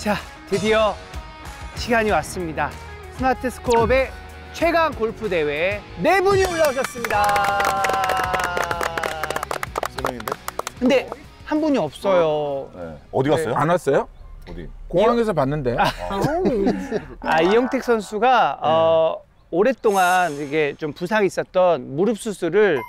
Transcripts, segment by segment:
자, 드디어 시간이 왔습니다. 스마트 스코업의 최강 골프 대회에 네 분이 올라오셨습니다. 세 명인데? 근데 한 분이 없어요. 네. 어디 갔어요? 안 왔어요? 어디? 공항에서 봤는데. 아, 이영택 선수가 어, 오랫동안 이게 좀 부상이 있었던 무릎 수술을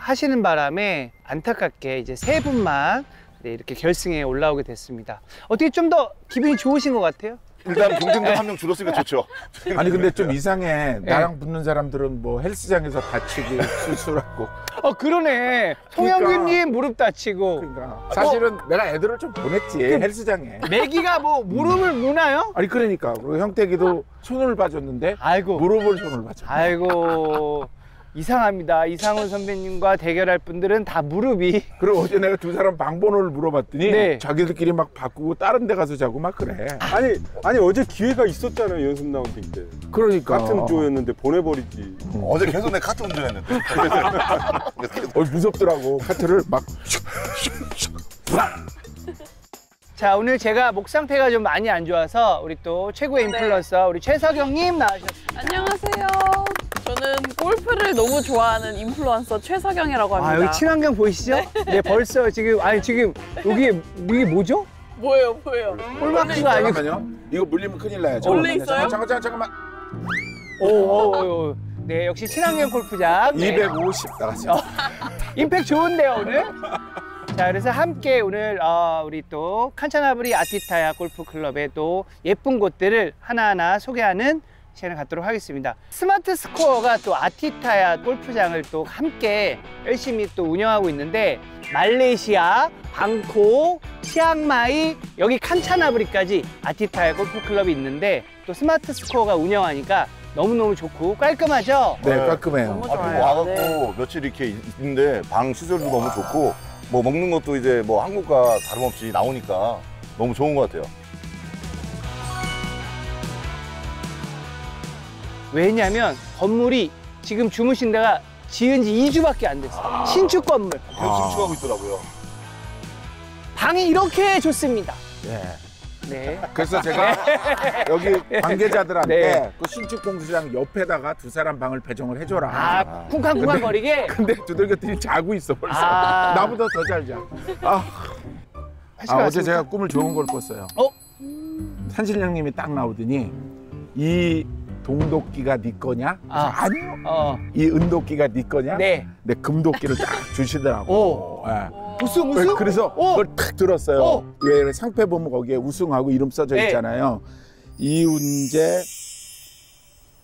하시는 바람에 안타깝게 이제 세 분만 네, 이렇게 결승에 올라오게 됐습니다. 어떻게 좀 더 기분이 좋으신 것 같아요? 일단 경쟁자 한 명 줄었으니까 좋죠. 아니 근데 좀 이상해. 나랑 붙는 사람들은 뭐 헬스장에서 다치고 수술하고. 어 그러네. 송영균님 무릎 다치고 그러니까 사실은 내가 애들을 좀 보냈지 헬스장에. 매기가 뭐 무릎을 무나요? 아니 그러니까 그리고 형택이도 손을 봐줬는데 아이고. 무릎을 손을 봐줘. 아이고 이상합니다. 이상훈 선배님과 대결할 분들은 다 무릎이 그리고 어제 내가 두 사람 방번호를 물어봤더니 네. 자기들끼리 막 바꾸고 다른 데 가서 자고 막 그래. 아니 아니 어제 기회가 있었잖아요 연습 라운드 때 그러니까. 같은 조였는데 보내버리지 어제 계속 내 카트 운전했는데. 어, 무섭더라고 카트를 막. 자 오늘 제가 목 상태가 좀 많이 안 좋아서 우리 또 최고의 인플루언서 우리 최석영님 나와주셨습니다. 안녕하세요. 저는 골프를 너무 좋아하는 인플루언서 최석영이라고 합니다. 아 여기 친환경 보이시죠? 네. 벌써 지금 아니 지금 여기 이게 뭐죠? 뭐예요, 뭐예요? 홀마크가 아니고. 이거 물리면 큰일 나요. 원래. 있어요? 잠깐 잠깐 잠깐만. 오 오 오 네 역시 친환경 골프장 네. 250 나갔어요. 임팩 좋은데요 오늘? 자 그래서 함께 오늘 어, 우리 또 칸차나브리 아티타야 골프 클럽의 또 예쁜 곳들을 하나하나 소개하는 시간을 갖도록 하겠습니다. 스마트 스코어가 또 아티타야 골프장을 또 함께 열심히 또 운영하고 있는데 말레이시아, 방콕, 치앙마이, 여기 칸차나브리까지 아티타야 골프클럽이 있는데 또 스마트 스코어가 운영하니까 너무너무 좋고 깔끔하죠? 네, 네. 깔끔해요. 너무 아, 그리고 좋아요. 와갖고 네. 며칠 이렇게 있는데 방 시설도 너무 좋고 뭐 먹는 것도 이제 뭐 한국과 다름없이 나오니까 너무 좋은 것 같아요. 왜냐면 건물이 지금 주무신 데가 지은 지 2주밖에 안 됐어요. 신축 건물. 계속 신축하고 있더라고요. 방이 이렇게 좋습니다. 네. 네. 그래서 제가 여기 관계자들한테 네. 그 신축 공수장 옆에다가 두 사람 방을 배정을 해줘라. 아, 쿵쾅쿵쾅 거리게. 근데 두들겼더니 자고 있어 벌써. 아. 나보다 더 잘 자. 아, 아 어제 제가 꿈을 좋은 걸 꿨어요. 어? 산신령님이 딱 나오더니 이 동도끼가 네 거냐? 아. 아. 니요 어. 이 은도끼가 네 거냐? 네. 내 금도끼를 딱 주시더라고. 오. 예. 우승, 우승? 그래서 오. 그걸 탁 들었어요. 오. 왜 상패 보면 거기에 우승하고 이름 써져 네. 있잖아요. 이운재,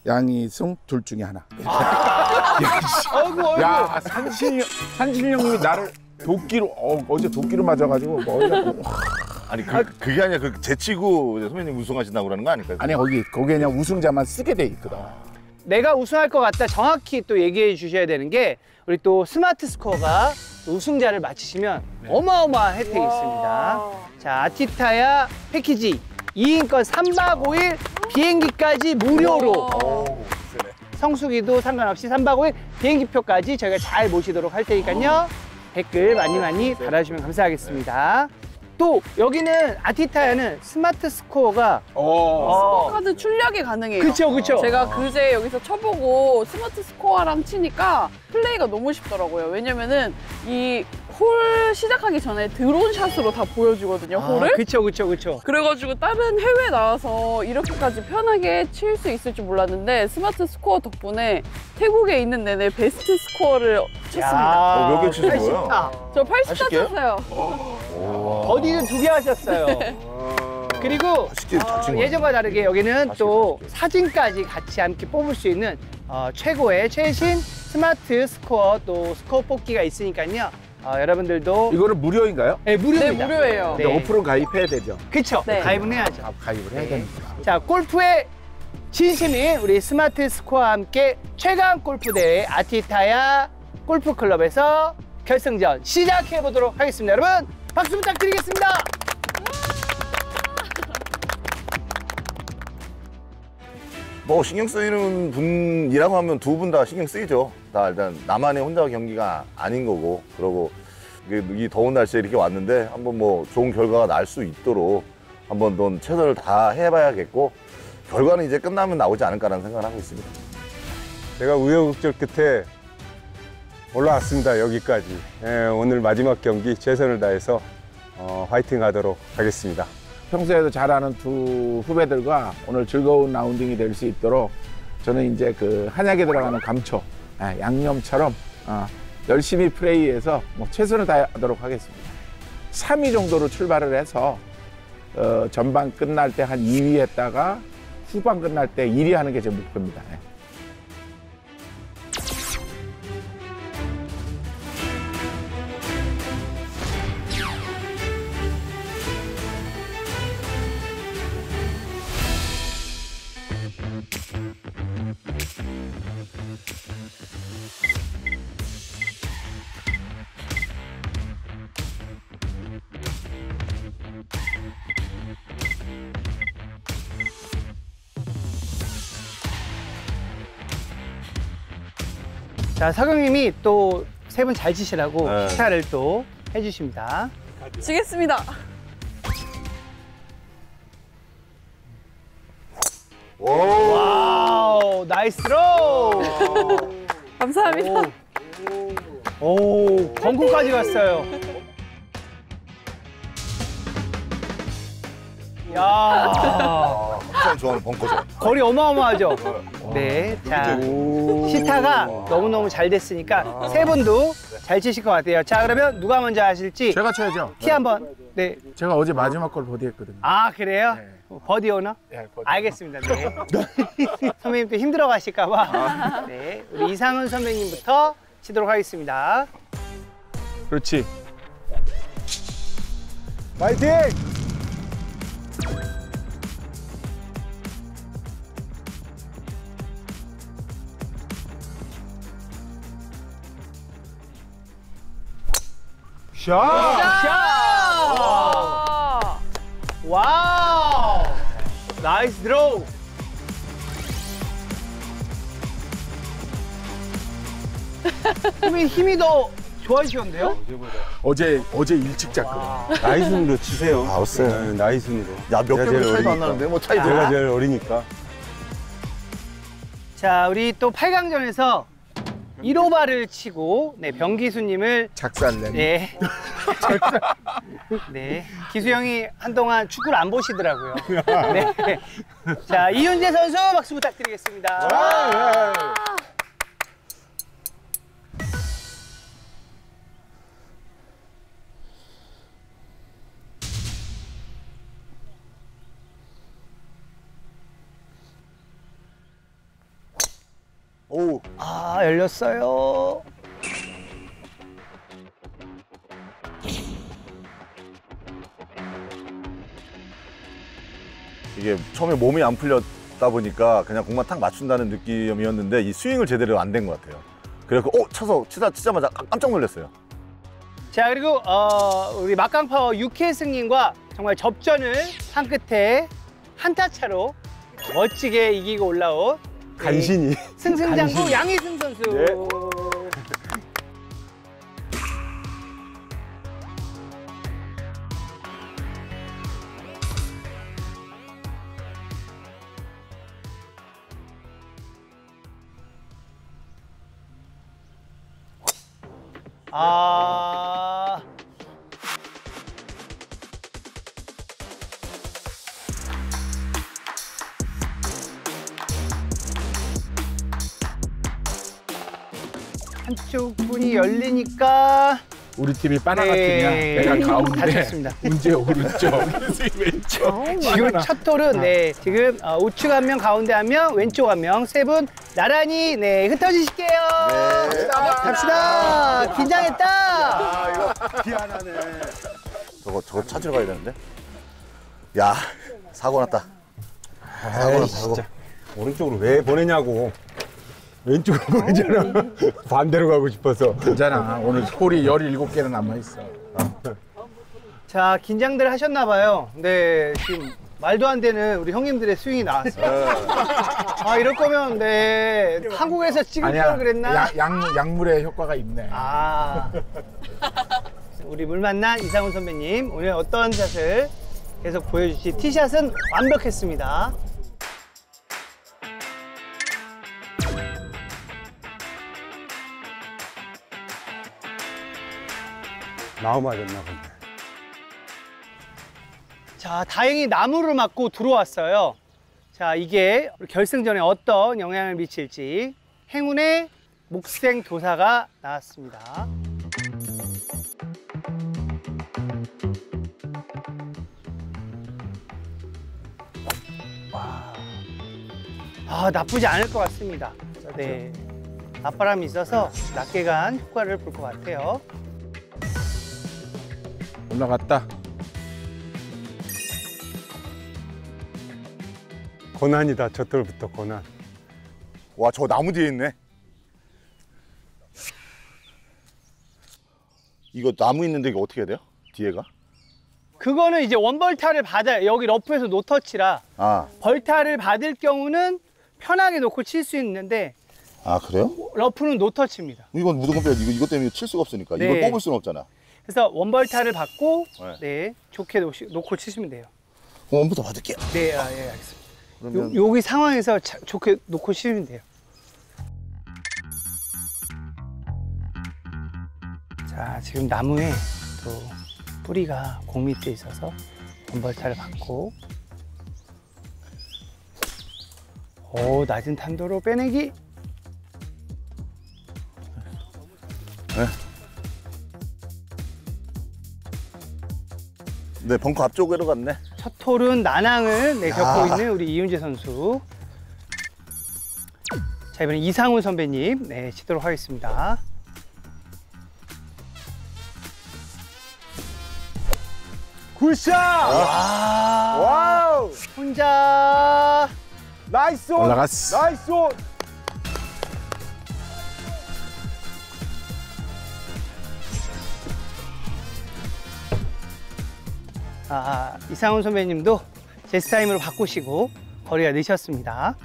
양희승 둘 중에 하나. 어이구, 어이구. 야 산신령 산신령님이 나를 도끼로 어, 어제 도끼로 맞아가지고 머리가 아니 그, 그게 아니라 그 제치고 이제 선배님 우승하신다고 그러는 거 아닐까요? 아니 거기 거기에 그냥 우승자만 쓰게 돼 있거든. 내가 우승할 것 같다 정확히 또 얘기해 주셔야 되는 게 우리 또 스마트 스코어가 또 우승자를 맞히시면 어마어마한 혜택이 있습니다. 자, 아티타야 패키지 2인권 3박 5일 비행기까지 무료로. 성수기도 상관없이 3박 5일 비행기표까지 저희가 잘 모시도록 할 테니까요. 댓글 많이 많이 달아주시면 감사하겠습니다. 또 여기는 아티타야는 스마트 스코어가 어. 카드 출력이 가능해요. 그쵸 그쵸 제가 그제 여기서 쳐보고 스마트 스코어랑 치니까 플레이가 너무 쉽더라고요. 왜냐면은 이 홀 시작하기 전에 드론 샷으로 다 보여주거든요, 아, 홀을. 그쵸 그쵸 그쵸 그래가지고 다른 해외 나와서 이렇게까지 편하게 칠 수 있을 줄 몰랐는데 스마트 스코어 덕분에 태국에 있는 내내 베스트 스코어를 쳤습니다. 어, 몇개 치신 거예요? 80타. 저 80타 80 개요? 쳤어요. 버디는 두 개 하셨어요. 그리고 쉽게 잘 어. 예전과 다르게 여기는 또 아쉽게. 사진까지 같이 함께 뽑을 수 있는 어, 최고의 최신 스마트 스코어 또 스코어 뽑기가 있으니까요. 어, 여러분들도 이거는 무료인가요? 네, 네, 무료입니다. 무료예요. 네. 근데 5% 가입해야 되죠. 그쵸? 네. 가입은 해야죠. 가- 가입을 해야 네. 되니까. 자, 골프의 진심인 우리 스마트 스코어와 함께 최강 골프 대회 아티타야 골프 클럽에서 결승전 시작해 보도록 하겠습니다. 여러분 박수 부탁드리겠습니다. 뭐 신경 쓰이는 분이라고 하면 두 분 다 신경 쓰이죠. 다 일단 나만의 혼자 경기가 아닌 거고 그러고 이 더운 날씨에 이렇게 왔는데 한번 뭐 좋은 결과가 날 수 있도록 한번 넌 최선을 다 해봐야겠고 결과는 이제 끝나면 나오지 않을까라는 생각을 하고 있습니다. 제가 우여곡절 끝에 올라왔습니다. 여기까지. 예, 오늘 마지막 경기 최선을 다해서 어, 화이팅 하도록 하겠습니다. 평소에도 잘하는 두 후배들과 오늘 즐거운 라운딩이 될 수 있도록 저는 이제 그 한약에 들어가는 감초, 아, 양념처럼 어, 열심히 플레이해서 뭐 최선을 다하도록 하겠습니다. 3위 정도로 출발을 해서 어, 전반 끝날 때 한 2위 했다가 후반 끝날 때 1위 하는 게 제 목표입니다. 자, 서경님이 또 세 분 잘 치시라고 네. 시타를 또 해주십니다. 치겠습니다. 와우, nice 로 감사합니다. 오, 벙커까지 갔어요. 야, 아, 항상 좋아하는 벙커죠. 거리 어마어마하죠? 네, 자, 시타가 너무 너무 잘 됐으니까 세 분도 잘 치실 것 같아요. 자, 그러면 누가 먼저 하실지 제가 쳐야죠. 티 한번. 네. 제가 어제 마지막 걸 버디했거든요. 아, 그래요? 네. 버디 오너? 예, 버디. 알겠습니다. 네. 선배님 또 힘 들어가실까봐. 네. 우리 이상운 선배님부터 치도록 하겠습니다. 그렇지. 화이팅! 샷! 아, 와우! nice draw! 힘이, 힘이 더 좋아지셨는데요? 어제 어제 일찍 잤거든요. 나이순으로 치세요. 아, 없어요. 네, 나이순으로. 야, 몇 개월 차이도 안 어리니까. 나는데 뭐 차이. 제가 제일 어리니까. 자, 우리 또 8강전에서 1오바를 치고, 네, 병기수님을 작살내. 네. 네. 기수 형이 한동안 축구를 안 보시더라고요. 네. 자, 이윤재 선수 박수 부탁드리겠습니다. 오, 아, 열렸어요. 이게 처음에 몸이 안 풀렸다 보니까 그냥 공만 탁 맞춘다는 느낌이었는데 이 스윙을 제대로 안 된 것 같아요. 그래서 어 쳐서 치다 치자마자 깜- 깜짝 놀랐어요. 자, 그리고 어, 우리 막강파워 육회 승님과 정말 접전을 한 끝에 한타 차로 멋지게 이기고 올라온 간신히. 승승장구 간신히. 양희승 선수. 네. 아. 한쪽 문이 열리니까 우리 팀이 빠나 네. 같으냐? 내가 가운데. 문제 오른쪽. 왼쪽. 지금 첫 톨은 네 지금 어, 우측 한 명, 가운데 한 명, 왼쪽 한 명, 세 분 나란히 네 흩어지실게요. 네. 갑시다. 긴장했다. 저거 저거 찾으러 가야 되는데. 야 사고 났다. 사고 났다. 사고. 오른쪽으로 왜 보내냐고. 왼쪽으로 보내잖아. 반대로 가고 싶어서. 괜찮아. 오늘 홀이 17개나 남아있어. 자 긴장들 하셨나 봐요. 네 지금 말도 안 되는 우리 형님들의 스윙이 나왔어요. 아 이럴 거면 네 한국에서 찍을 걸 그랬나? 양, 양, 약물의 효과가 있네. 아 우리 물 만난 이상훈 선배님 오늘 어떤 샷을 계속 보여주시. 티샷은 완벽했습니다. 나무 맞았나 보네. 자, 다행히 나무를 맞고 들어왔어요. 자, 이게 결승전에 어떤 영향을 미칠지 행운의 목생 도사가 나왔습니다. 와. 아, 나쁘지 않을 것 같습니다. 네. 앞바람이 있어서 낮게 간 효과를 볼 것 같아요. 올라갔다. 고난이다, 저털부터 고난. 와 저 나무 뒤에 있네. 이거 나무 있는데 이거 어떻게 해야 돼요? 뒤에가? 그거는 이제 원벌타를 받아요. 여기 러프에서 노터치라 아, 벌타를 받을 경우는 편하게 놓고 칠 수 있는데 아 그래요? 러프는 노터치입니다. 이건 무조건 빼야 돼. 이거 이것 때문에 칠 수가 없으니까 네. 이걸 뽑을 수는 없잖아. 그래서 원벌타를 받고 네. 네 좋게 놓으시, 놓고 치시면 돼요. 원벌타 받을게요. 네, 아, 예, 알겠습니다. 그러면 요, 여기 상황에서 자- 좋게 놓고 치시면 돼요. 자, 지금 나무에 또 뿌리가 공 밑에 있어서 원벌타를 받고 오, 낮은 탄도로 빼내기. 네 벙커 앞쪽으로 갔네. 첫 홀은 난항을 네, 겪고 야. 있는 우리 이윤재 선수. 자, 이번엔 이상운 선배님, 네, 치도록 하겠습니다. Good shot! 와, 와우! 혼자 nice on! 올라갔어. Nice on! 아, 이상운 선배님도 제스 타임으로 바꾸시고 거리가 늦셨습니다.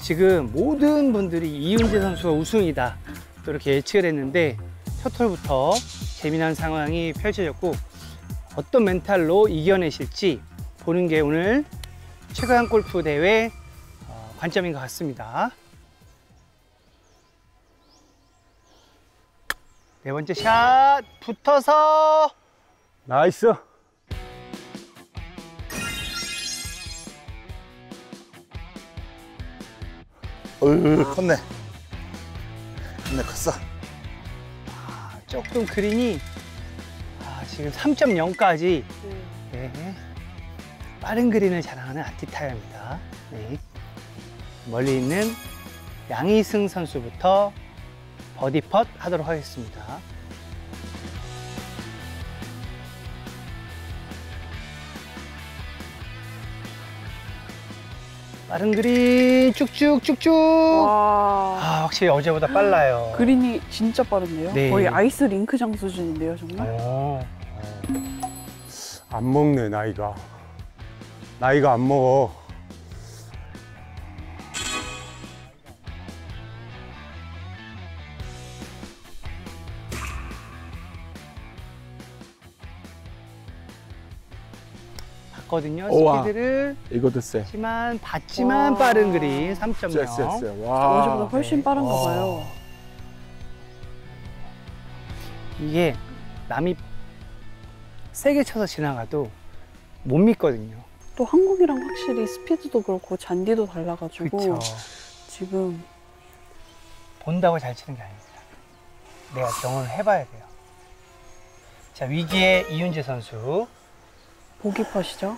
지금 모든 분들이 이윤재 선수가 우승이다 또 이렇게 예측을 했는데 첫 홀부터 재미난 상황이 펼쳐졌고 어떤 멘탈로 이겨내실지 보는 게 오늘 최강 골프 대회 어, 관점인 것 같습니다. 네 번째 샷 붙어서 Nice! 어휴 컸네. 컸네 컸어. 조금 그린이 아, 지금 3.0까지 네. 빠른 그린을 자랑하는 아티타야입니다. 네. 멀리 있는 양희승 선수부터 버디 펫 하도록 하겠습니다. 빠른 그린 쭉쭉쭉쭉. 와. 아, 확실히 어제보다 빨라요. 그린이 진짜 빠른데요? 네. 거의 아이스 링크장 수준인데요, 정말? 어. 안 먹네, 나이가. 나이가 안 먹어. 봤거든요. 우와. 스피드를 이것도 세. 하지만 받지만 와. 빠른 그린 세, 세, 3.0. 세. 어제보다 와. 훨씬 네. 빠른가 어. 봐요. 이게 남이 세게 쳐서 지나가도 못 믿거든요. 또 한국이랑 확실히 스피드도 그렇고 잔디도 달라가지고 그렇죠. 지금 본다고 잘 치는 게 아닙니다. 내가 경험을 해봐야 돼요. 자 위기의 이윤재 선수. 보기 팟이죠?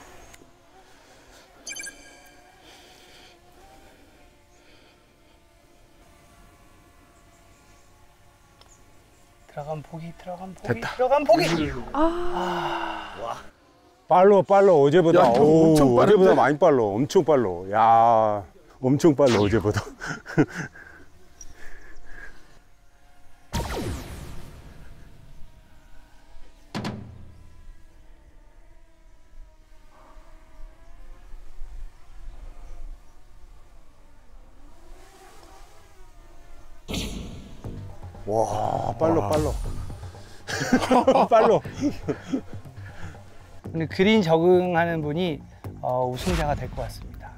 들어간 보기, 들어간 보기, 됐다. 들어간 보기. 아, 빨로, 빨로, 어제보다. 야, 오, 엄청 빠른데? 어제보다 많이 빨로. 엄청 빨로. 야 엄청 빨로, 어제보다. 와 아, 빨로, 빨로. 팔로. 오늘 그린 적응하는 분이 어, 우승자가 될 것 같습니다.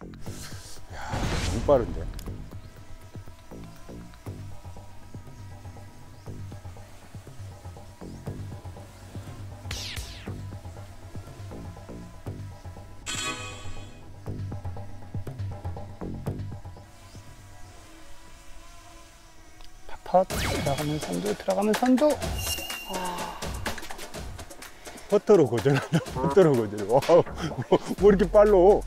너무 빠른데. 팟 들어가면 선두 들어가면 선두 퍼터로 고전한다. 퍼터로 고전. 와, 뭐, 뭐 이렇게 빨로?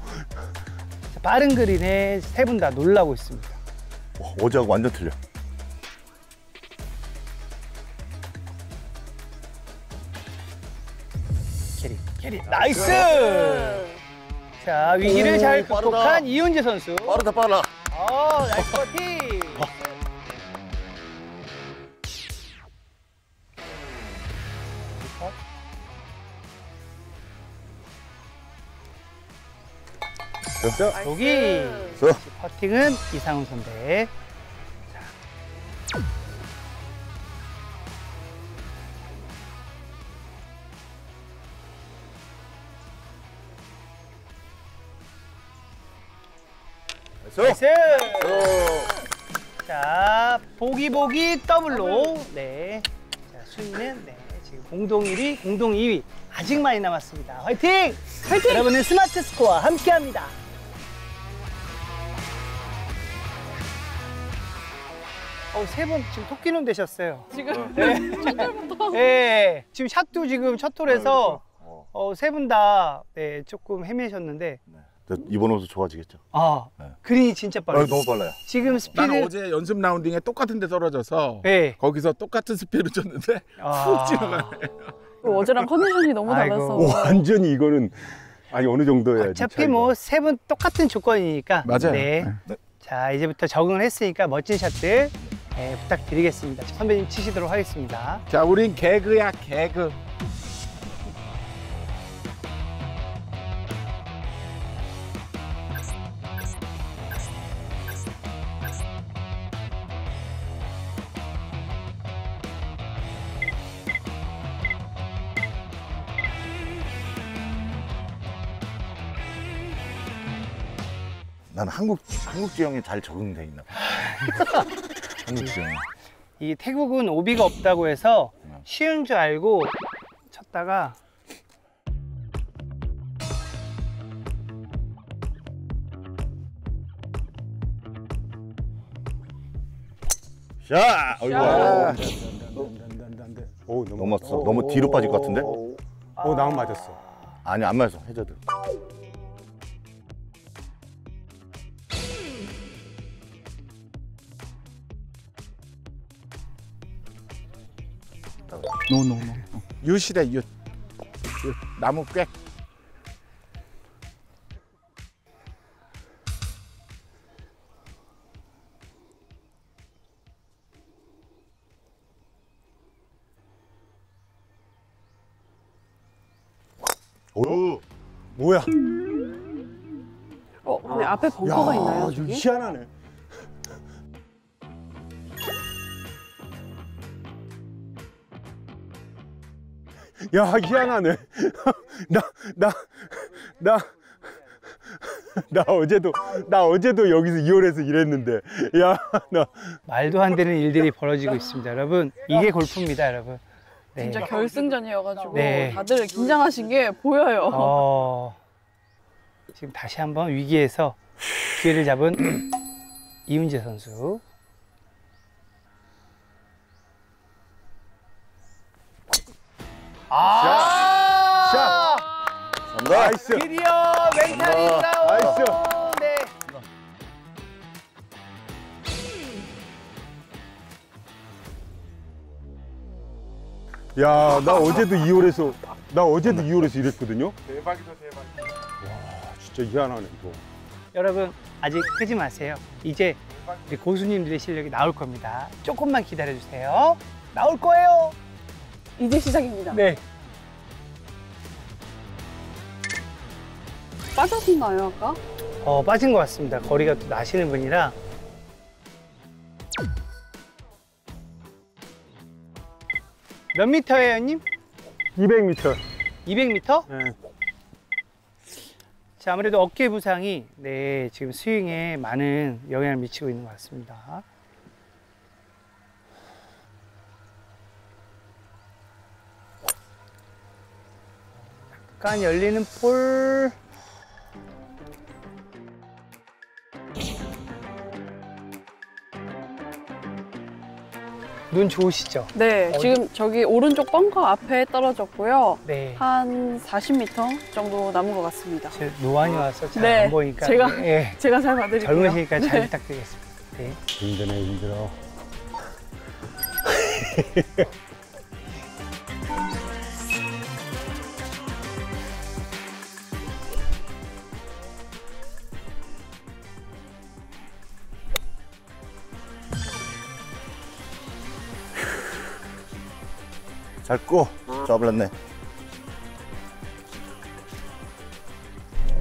자, 빠른 그린에 세 분 다 놀라고 있습니다. 와, 어제하고 완전 틀려. 캐리 캐리 나이스! 자 위기를 오, 잘 빠르다. 극복한 이훈재 선수. 빠르다 빨라. 어 나이스 버티. 됐어? 여기 저. 퍼팅은 이상훈 선배. Nice. Nice! 자, 보기 보기 더블로. 네. 자, 순위는 네, 지금 공동 1위, 공동 2위. 아직 많이 남았습니다. 화이팅! 화이팅! 여러분은 스마트 스코어 함께 합니다. 어, 세분 지금 토끼눈 되셨어요. 지금 네. 지금 샷도 지금 첫 홀에서 어. 어, 세 분 다 네, 조금 헤매셨는데 저 이번 호도 좋아지겠죠. 아, 네. 그린이 진짜 아, 빠르요 너무 빨라요. 지금 스피드 나는 어제 연습 라운딩에 똑같은 데 떨어져서 네. 거기서 똑같은 스피드를 쳤는데 아. 훅 지나가네. 어제랑 컨디션이 너무 아이고. 달랐어. 완전히 이거는 아니 어느 정도 해야지. 어차피. 뭐 세 분 똑같은 조건이니까. 맞아요. 네. 네. 자 이제부터 적응을 했으니까 멋진 샷들 네, 부탁드리겠습니다. 선배님 치시도록 하겠습니다. 자, 우린 개그야, 개그. 나는 한국 한국 지형에 잘 적응돼 있나 봐. 한국 지형. 이 태국은 오비가 없다고 해서 쉬운 줄 알고 쳤다가 자, 어이구. 자. 오, 너무 넘었어. 너무 뒤로 빠질 것 같은데? 오, 나만 맞았어. 아니 안 맞았어. 해저드. 노노노. 윷이래, 윷. 윷. 나무 꽥. 오. 뭐야? 어, 근데 앞에 벙커가 있나요, 좀 저기? 희한하네. 야, 희한하네. 나, 나, 나, 나 어제도, 나 어제도 여기서 2홀에서 일했는데. 야, 나. 말도 안 되는 일들이 벌어지고 있습니다. 여러분 이게 골프입니다, 여러분. 네. 진짜 결승전이어가지고 네. 다들 긴장하신 게 보여요. 어, 지금 다시 한번 위기에서 기회를 잡은 이운재 선수. 아! Nice. 드디어 멘탈이. 돌아오. Nice. 네. 야, 나 어제도 2홀에서, 나 어제도 2홀에서 일했거든요? 대박이다, 대박. 아, 진짜 희한하네, 이거. 여러분 아직 끄지 마세요. 이제 우리 고수님들의 실력이 나올 겁니다. 조금만 기다려 주세요. 나올 거예요. 이제 시작입니다. 네. 빠졌나요, 아까? 어, 빠진 것 같습니다. 거리가 또 나시는 분이라. 몇 미터예요, 형님? 200m. 200m? 예. 자, 아무래도 어깨 부상이 네, 지금 스윙에 많은 영향을 미치고 있는 것 같습니다. 약간 열리는 볼. 눈 좋으시죠? 네, 어디? 지금 저기 오른쪽 벙커 앞에 떨어졌고요. 네. 한 40m 정도 남은 것 같습니다. 제 노안이 와서 잘 네, 안 보니까 제가- 예, 제가 잘 봐드릴게요. 젊으시니까 잘 네. 부탁드리겠습니다. 네. 힘드네, 힘들어. 잘고 잡을렸네.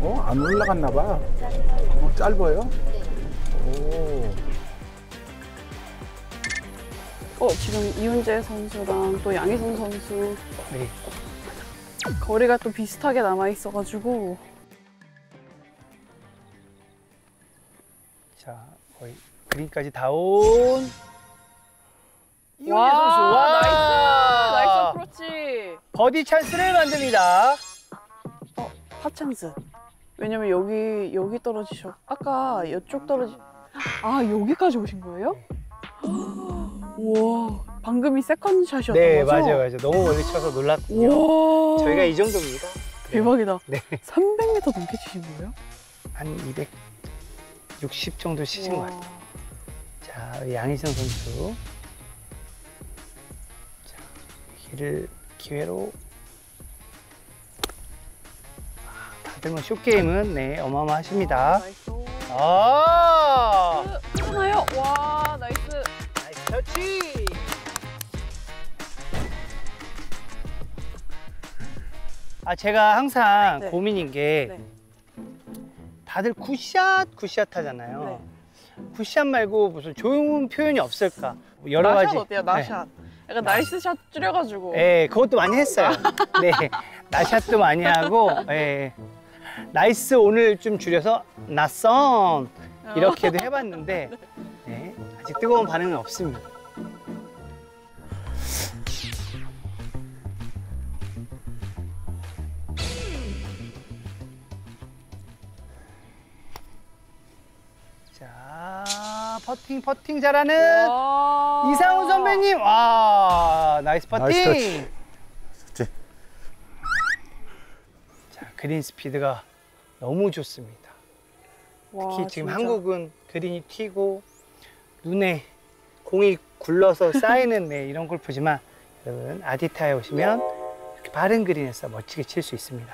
어, 안 올라갔나 봐. 어, 짧아요? 오. 어, 지금 이훈재 선수랑 또 양희선 선수 네. 거리가 또 비슷하게 남아 있어가지고 자, 거의 그린까지 다 온. 이운재 선수. 와, nice 버디 찬스를 만듭니다. 파찬스 왜냐면 여기 여기 떨어지셔 아까 이쪽 떨어지 아 여기까지 오신 거예요? 우와 방금이 second shot이었던 네, 거죠? 맞아요, 맞아요. 너무 멀리 쳐서 놀랐군요. 우와 저희가 이 정도입니다. 대박이다 네. 300m 넘게 치신 거예요? 한 260 정도 치신 것. 같아요. 자, 양희승 선수. 자, 위기를 기회로. 아, 다들 뭐 쇼트게임은 네, 어마어마하십니다. Nice 아! 하나요? 와 nice nice 터치! 아, 제가 항상 네. 고민인 게 네. 다들 good shot, good shot 하잖아요. 네. Good shot 말고 무슨 좋은 표현이 없을까? 뭐 여러 나샷 가지. 어때요 나샷 약간 nice shot 줄여가지고 네. 예, 그것도 많이 했어요. 네. 나샷도 많이 하고, 예. Nice 오늘 좀 줄여서 나샷 이렇게도 해봤는데, 네. 아직 뜨거운 반응은 없습니다. 퍼팅, 퍼팅 잘하는 와. 이상운 선배님, 와, nice 퍼팅. Nice. 자, 그린 스피드가 너무 좋습니다. 와, 특히 지금 진짜. 한국은 그린이 튀고 눈에 공이 굴러서 쌓이는 네, 이런 골프지만 여러분 아티타야에 오시면 이렇게 빠른 그린에서 멋지게 칠 수 있습니다.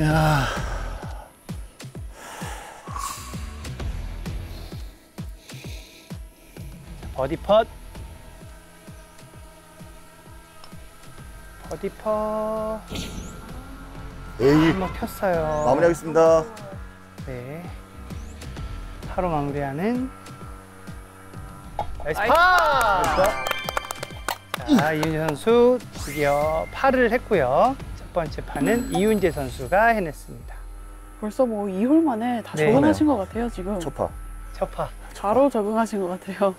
야, 버디 펫. 버디 펫. 에이, 한번 폈어요. 마무리하겠습니다. 네. 파로 마무리하는 nice 파! 자, 이운재 선수 드디어 파를 했고요. 첫 번째 파는 이운재 선수가 해냈습니다. 벌써 뭐 2홀 만에 다 네. 적응하신 것 같아요 지금 초파. 첫 파. 바로 적응하신 것 같아요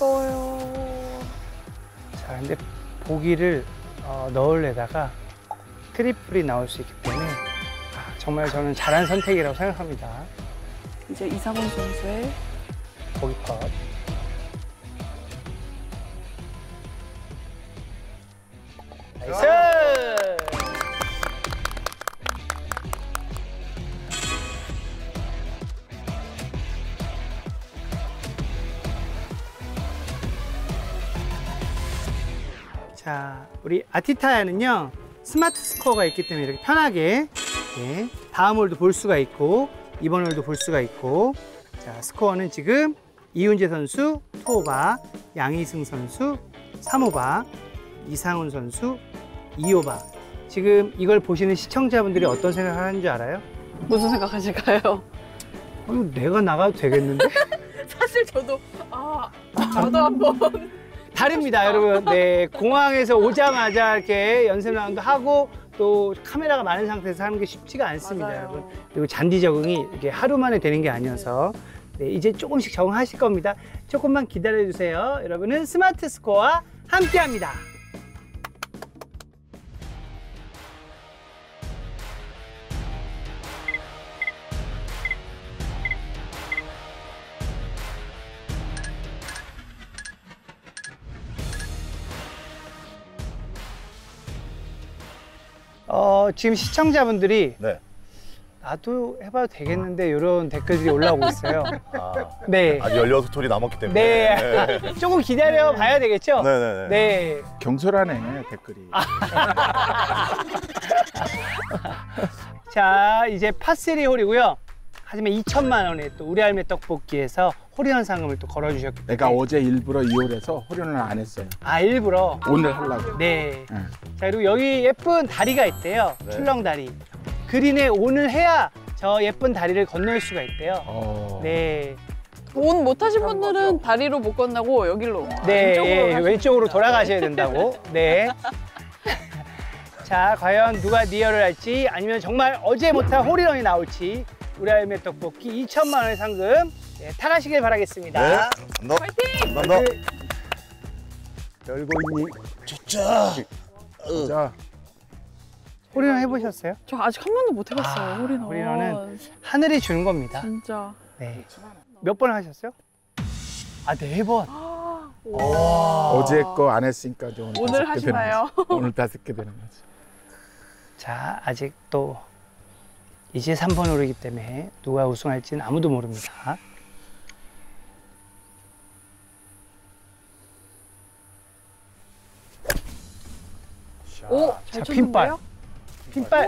무 아까워요 자, 근데 보기를 어, 넣을래다가 트리플이 나올 수 있기 때문에 아, 정말 저는 잘한 선택이라고 생각합니다. 이제 이상훈 선수의 보기 컷. 우리 아티타야는요 스마트 스코어가 있기 때문에 이렇게 편하게 예, 다음 홀도 볼 수가 있고 이번 홀도 볼 수가 있고 자, 스코어는 지금 이윤재 선수 투오바, 양희승 선수 3오바, 이상훈 선수 2오바. 지금 이걸 보시는 시청자분들이 어떤 생각을 하는 줄 알아요? 무슨 생각하실까요? 어, 내가 나가도 되겠는데? 사실 저도 아 저도 한번 다릅니다, 여러분. 네, 공항에서 오자마자 이렇게 연습 라운드 하고 또 카메라가 많은 상태에서 하는 게 쉽지가 않습니다, 맞아요. 여러분. 그리고 잔디 적응이 이게 하루 만에 되는 게 아니어서 네, 이제 조금씩 적응하실 겁니다. 조금만 기다려 주세요. 여러분은 스마트 스코어와 함께 합니다. 어, 지금 시청자분들이 네. 나도 해봐도 되겠는데 이런 댓글들이 올라오고 있어요. 아, 네. 아직 16톨이 남았기 때문에. 네. 조금 기다려 봐야 되겠죠? 네네네. 네. 경솔하네 댓글이. 자, 이제 파3 홀이고요. 하지만 2천만 원에 또 우리 할매 떡볶이에서 홀인원 상금을 또 걸어주셨기 때문에 내가 어제 일부러 이홀해서 호련을 안 했어요. 아 일부러 오늘 하려고. 네. 응. 자 그리고 여기 예쁜 다리가 있대요. 네. 출렁 다리. 그린에 온을 해야 저 예쁜 다리를 건널 수가 있대요. 어. 네. 온 못하신 분들은 다리로 못 건너고 여기로 네, 왼쪽으로 예, 왼쪽으로. 돌아가셔야 된다고. 네. 자, 과연 누가 리얼을 할지 아니면 정말 어제 못한 홀인원이 나올지 우리 할매 떡볶이 2천만 원의 상금 네, 타가시길 바라겠습니다. 네. 너. 파이팅! 감사합니다. 열고 있니? 자, 홀인원 해보셨어요? 저 아직 한 번도 못 해봤어요 아, 홀인원 홀인원은 하늘이 주는 겁니다. 진짜 네. 몇 번 하셨어요? 아, 네 번. 와. 어제 거 안 했으니까 오늘, 하시나요? 오늘 다섯 개 되는 거지. 자, 아직 또 이제 3번 홀이기 때문에 누가 우승할지는 아무도 모릅니다. 오! 자, 잘 핀발. 핀발.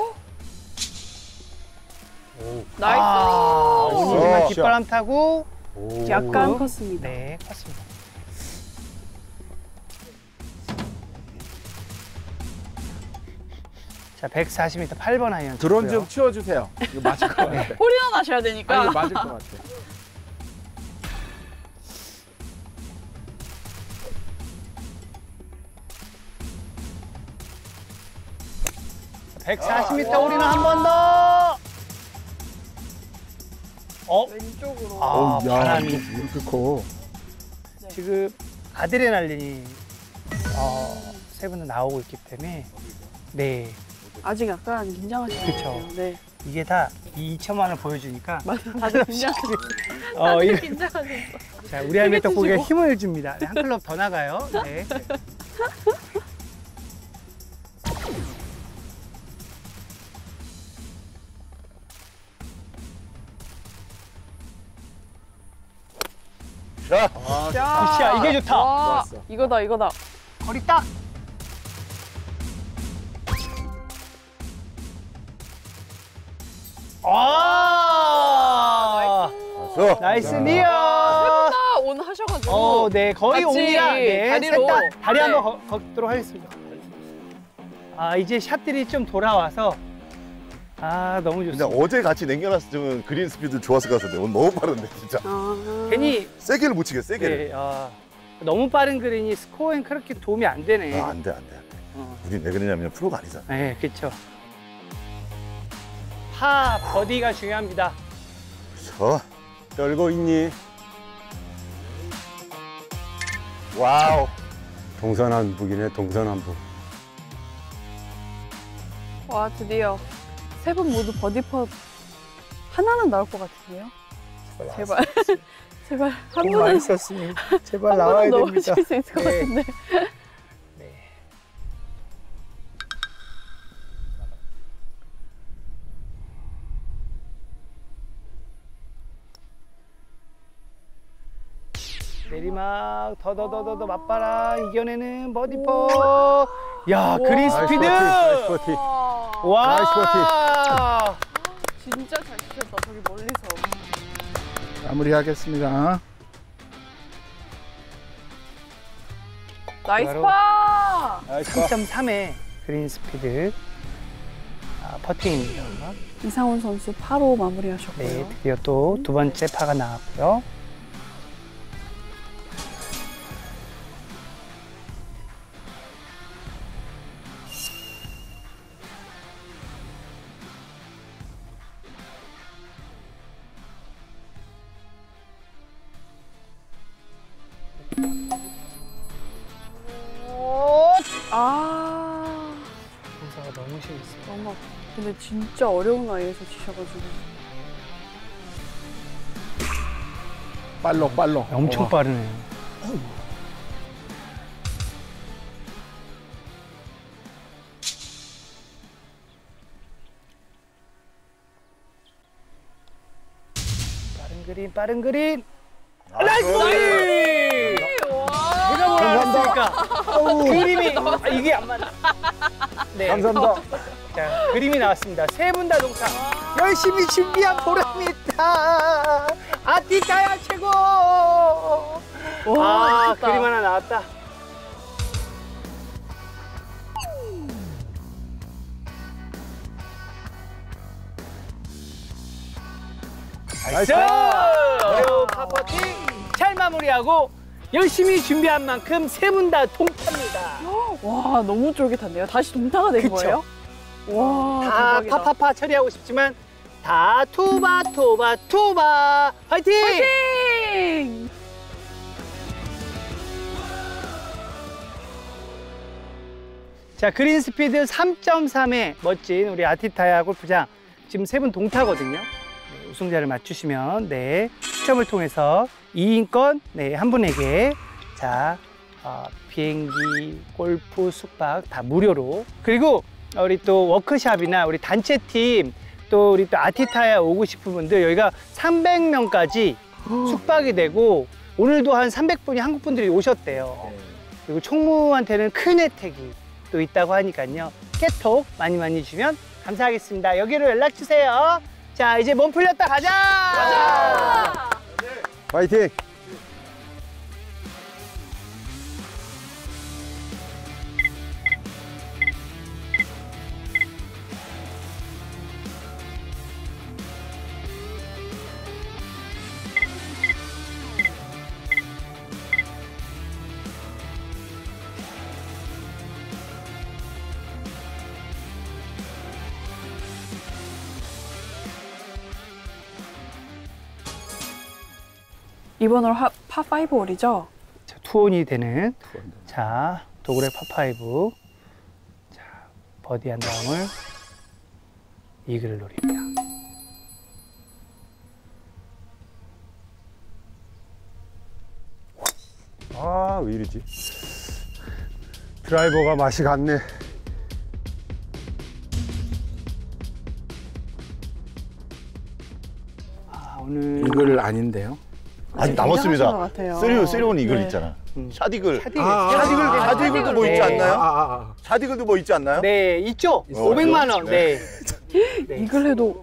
Nice! 아, 오. 오늘만 오. 뒷바람 타고 오. 약간 컸습니다 네, 컸습니다. 자, 140m 8번 아이언. 드론. 좀 치워주세요. 이거 맞을 것 같아. 홀인원 하셔야 되니까 아니, 맞을 것 같아. 백 140m 우리는 한 번 더. 어, 왼쪽으로 아, 어우, 야, 바람이. 이거 이렇게 커. 지금 아드레날린이 어, 세 분은 나오고 있기 때문에 네 아직 약간 긴장하시는 그쵸. 것 같아요 네 이게 다 2천만 원을 보여주니까 맞아 다들 긴장하셨어 어, 다들 이, 긴장하셨어 자 우리 할매 치시고. 힘을 줍니다. 네, 한 클럽 더 나가요. 네. 자, 자, good shot, 이게 좋다. 와. 이거다 이거다 거리 딱. 아, 저. Nice near. 아, 오늘 하셔가지고 어, 네, 거의 옵니다. 네, 다리로. 셋 다, 다리 네. 한번 거- 걷도록 하겠습니다. 아, 이제 샷들이 좀 돌아와서 아, 너무 좋습니다. 어제 같이 남겨놨으면 그린 스피드 좋았을 것 같은데 오늘 너무 빠른데 진짜. 아, 괜히 세게를 못 치게 세게를. 네, 아, 너무 빠른 그린이 스코어엔 그렇게 도움이 안 되네. 아, 안 돼, 안 돼, 안 돼. 어. 우린 왜 그러냐면 프로가 아니잖아. 네, 그렇죠. 파 버디가 중요합니다. 저. 열고 있니? wow. 동서남북이네 동서남북. 와 드디어 세 분 모두 버디퍼 하나는 나올 것 같은데요 제발 제발 한 분은 맛있었으니 제발 한 나와야 됩니다. 넣으실 수 있을 것 네. 같은데 더더더더더 맞바람 이겨내는 버디퍼. 야 그린. 스피드. nice 버디. 와, 와. nice 진짜 잘 치셨다 저기 멀리서 마무리하겠습니다. nice 파! 3.3의 그린 스피드 아, 퍼팅입니다. 이상운 선수 파로 마무리하셨고요. 네, 드디어 또 두 번째 파가 나왔고요. 진짜 어려운 lie에서 치셔가지고. 빨로 빨로. 엄청 어. 빠르네요. 빠른 그린, 빠른 그린. nice 버디! 제가 뭐라 그랬습니까? 그림이 아, 이게 안 맞아. 네. 감사합니다. 자, 그림이 나왔습니다. 세 분 다 동타. 열심히 준비한 보람이 있다. 아티타야 최고. 와, 아. 그림 하나 나왔다. nice! 파퍼팅 잘 마무리하고 열심히 준비한 만큼 세 분 다 동타입니다. 와, 너무 쫄깃한데요? 다시 동타가 된 그쵸. 거예요? 와, 다 대박이다. 파파파 처리하고 싶지만 다 two putt two putt two putt 화이팅! 팅! 자 그린 스피드 3.3의 멋진 우리 아티타야 골프장 지금 세 분 동타거든요. 네, 우승자를 맞추시면 네 추첨을 통해서 2인권 네, 한 분에게 자 어, 비행기, 골프, 숙박 다 무료로 그리고 우리 또 워크샵이나 우리 단체 팀 또 우리 또 아티타야 오고 싶은 분들 여기가 300명까지 숙박이 되고 오늘도 한 300분이 한국 분들이 오셨대요. 그리고 총무한테는 큰 혜택이 또 있다고 하니까요. 깨톡 많이 많이 주면 감사하겠습니다. 여기로 연락 주세요. 자, 이제 몸 풀렸다 가자. 화이팅! 이번 홀 파5 홀이죠? 자, two on이 되는 자 dogleg par five 자 버디 한 다음을 이글을 노립니다. 아, 왜 이러지? 드라이버가 맛이 갔네. 아 오늘 이글 아닌데요? 아직 긴장하신 남았습니다. 것 같아요. three three on 이글 네. 있잖아. 음. 샷 이글. 샤디 아, 샷 이글 아, 샷 이글도 뭐 있지 네. 않나요? 아, 아, 아. 샷 이글도 뭐 있지 않나요? 네 있죠. 있어요? 500만 원. 네. 네. 이글 해도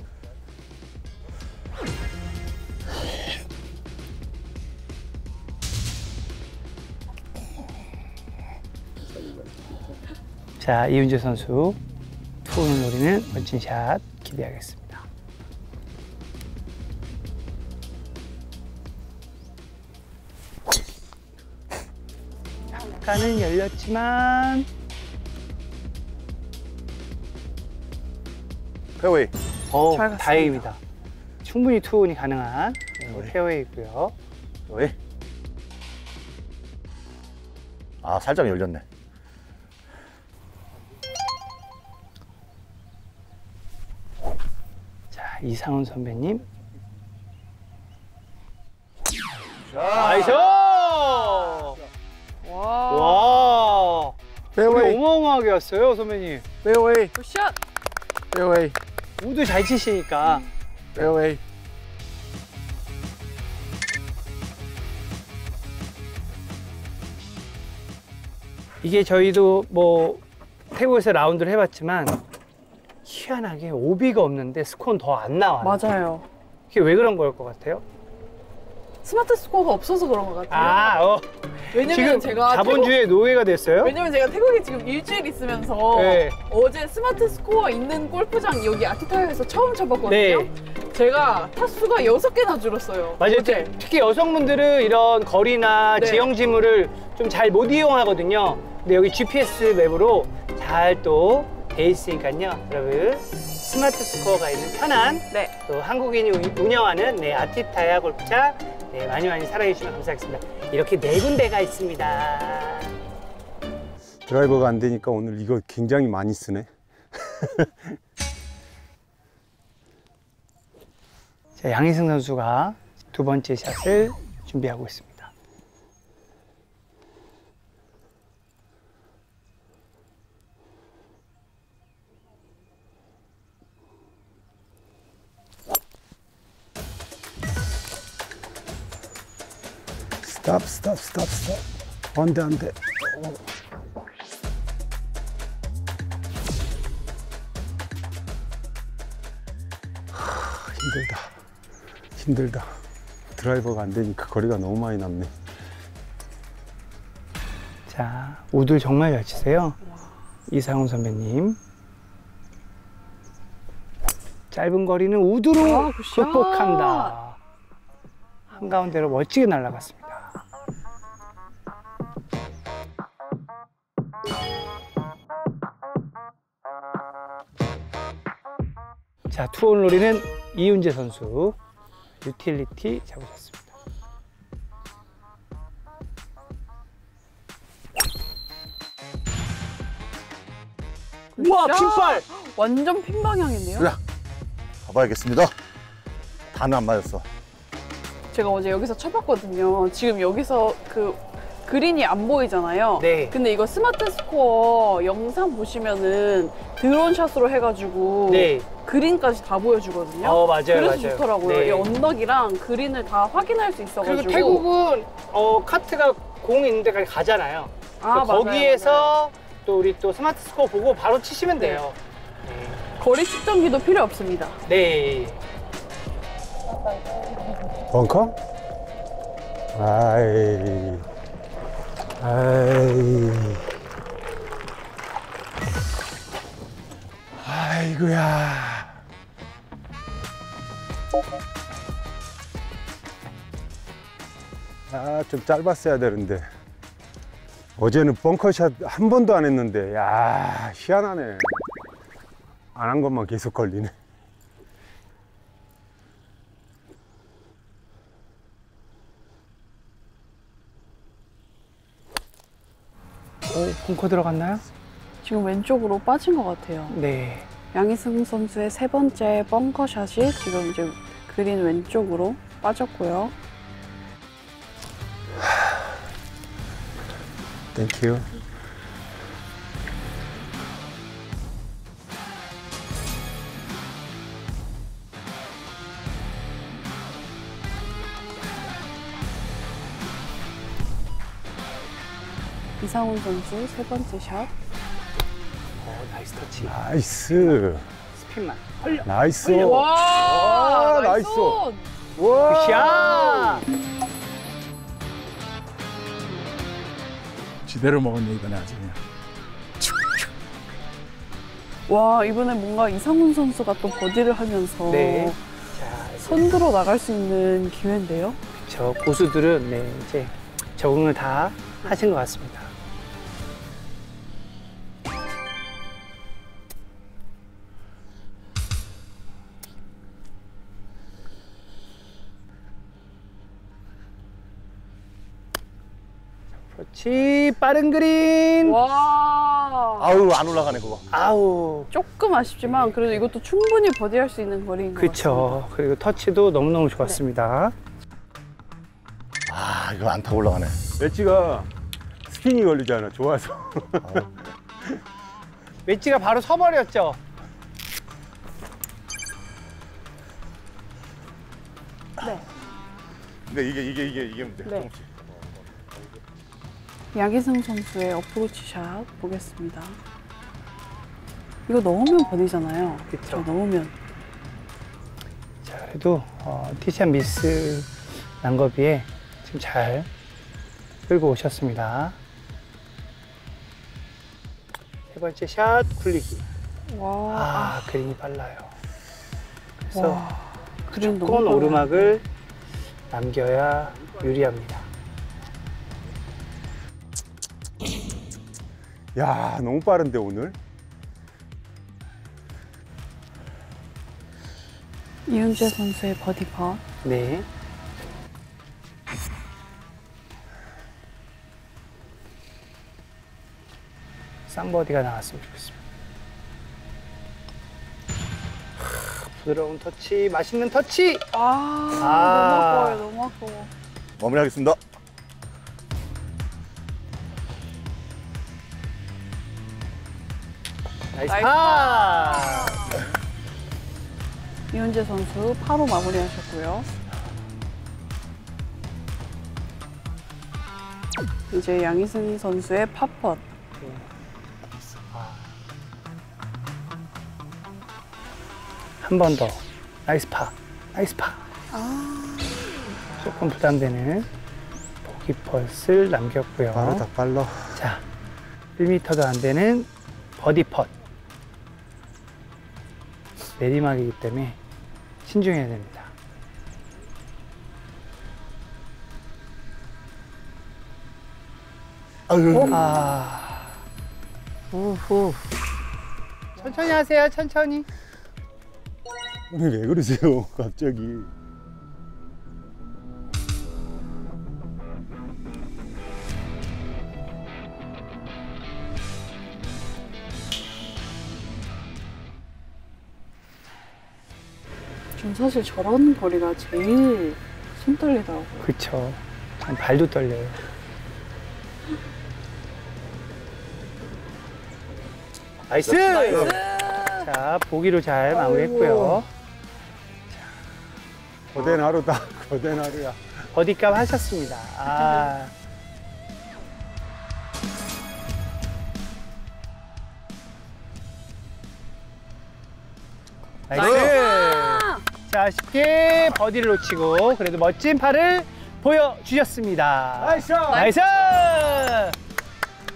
자 이운재 선수 two on을 노리는 멋진 샷 기대하겠습니다. 약간은 열렸지만 페어웨이. 어 잘 갔습니다. 다행입니다. 충분히 two on이 가능한 네, 페어웨이고요. 왜? 아 살짝 열렸네. 자 이상운 선배님 자, nice! 페어웨이, 어마어마하게 왔어요 선배님. 페어웨이, good shot! 페어웨이, 모두 잘 치시니까 페어웨이. 이게 저희도 뭐 태국에서 라운드를 해봤지만 희한하게 오비가 없는데 스코어는 더 안 나와요. 맞아요. 이게 왜 그런 걸것 같아요? 스마트 스코어가 없어서 그런 것 같아요. 아, 어. 왜냐면 지금 제가 자본주의 노예가 됐어요? 왜냐면 제가 태국에 지금 일주일 있으면서 네. 어제 스마트 스코어 있는 골프장 여기 아티타이에서 처음 쳐봤거든요. 네. 제가 타수가 여섯 개나 줄었어요. 맞아요. 어제. 특- 특히 여성분들은 이런 거리나 네. 지형 지물을 좀 잘 못 이용하거든요. 근데 여기 GPS 맵으로 잘 또 돼 있으니까요. 여러분 스마트 스코어가 있는 편한 네. 또 한국인이 운- 운영하는 네, 아티타야 골프장 네, 많이 많이 사랑해 주시면 감사하겠습니다. 이렇게 네 군데가 있습니다. 드라이버가 안 되니까 오늘 이거 굉장히 많이 쓰네. 자, 양희승 선수가 두 번째 샷을 준비하고 있습니다. 스탑, 스탑, 스탑, 스탑. 안 돼, 안 돼. 하, 힘들다. 힘들다. 드라이버가 안 되니까 거리가 너무 많이 남네. 자, 우들 정말 잘 치세요. 이상훈 선배님. 짧은 거리는 우드로 아. 극복한다. 한가운데로 멋지게 날아갔습니다. 자, two on 노리는 이운재 선수 utility 잡으셨습니다. 우와, good shot. 핀빨! 완전 핀 방향인데요? 그래. 가봐야겠습니다. 다는 안 맞았어. 제가 어제 여기서 쳐봤거든요. 지금 여기서 그 그린이 안 보이잖아요. 네. 근데 이거 스마트 스코어 영상 보시면은 드론 샷으로 해가지고 네. 그린까지 다 보여주거든요. 어, 맞아요, 그래서 맞아요. 좋더라고요. 네. 이 언덕이랑 그린을 다 확인할 수 있어가지고. 그리고 태국은 어, 카트가 공 있는 데까지 가잖아요. 아, 그래서 맞아요, 거기에서 맞아요. 또 우리 또 스마트 스코어 보고 바로 치시면 돼요. 거리 측정기도 필요 없습니다. 네. 벙커? 아이. 아이. 아이고야. 아, 좀 짧았어야 되는데. 어제는 벙커샷 한 번도 안 했는데, 야, 희한하네. 안 한 것만 계속 걸리네. 오, 벙커 들어갔나요? 지금 왼쪽으로 빠진 것 같아요. 네. 양희승 선수의 세 번째 벙커샷이 지금 이제 그린 왼쪽으로 빠졌고요. thank you. 이상훈 선수 세 번째 샷. 어, 나이스 터치. 나이스. 스핀만. 헐려. 나이스. 와, 아, 나이스. 와. 굿샷! 지대로 먹었네 이번에 아주 그냥. 와, 이번에 뭔가 이상운 선수가 또 버디를 하면서 네. 자, 선두로 나갈 수 있는 기회인데요. 저 고수들은 네, 이제 적응을 다 하신 것 같습니다. 그렇지 빠른 그린 와, 아우 안 올라가네 그거. 아우 조금 아쉽지만 그래도 이것도 충분히 버디할 수 있는 거리인 것 그쵸 그리고 터치도 너무너무 좋았습니다 아 이거 안 타고 올라가네. 엣지가 스핀이 걸리잖아. 좋아서. 웨지가 바로 서버렸죠 근데 이게 이게 이게 이게 문제. 네. 조금씩. 양희승 선수의 어프로치 샷 보겠습니다. 이거 넣으면 버디잖아요. 저 넣으면. 자 그래도 어, 티샷 미스 랑거비에 지금 잘 끌고 오셨습니다. 세 번째 샷 굴리기. 와. 아, 그린이 빨라요. 그래서 와. 조금 빨라요. 오르막을 남겨야 유리합니다. 야 너무 빠른데 오늘. 이은재 선수의 버디 파. 네. 쌍버디가 나왔으면 좋겠습니다. 하, 부드러운 터치, 맛있는 터치. 아, 아. 너무 아까워요. 너무 아까워. 마무리하겠습니다. 나이스 파. 이은재 선수 파로 마무리하셨고요. 이제 양희승 선수의 팝펫. 한 번 더. Nice par. Nice par. 조금 부담되는 보기 putt을 남겼고요. 빠르다 빨라. 자, 1m도 안 되는 버디 펫. 내리막이기 때문에 신중해야 됩니다. 아유. 아, 우후. 천천히 하세요, 천천히. 오늘 왜 그러세요 갑자기? 전 사실 저런 거리가 제일 손 떨리더라고요. 그쵸. 전 발도 떨려요. Nice! 자, 보기로 잘 마무리했고요. 고된 하루다 고된 하루야. 버디값 하셨습니다. 아. Nice! 자, 쉽게 버디를 놓치고 그래도 멋진 파를 보여주셨습니다. Nice! Nice!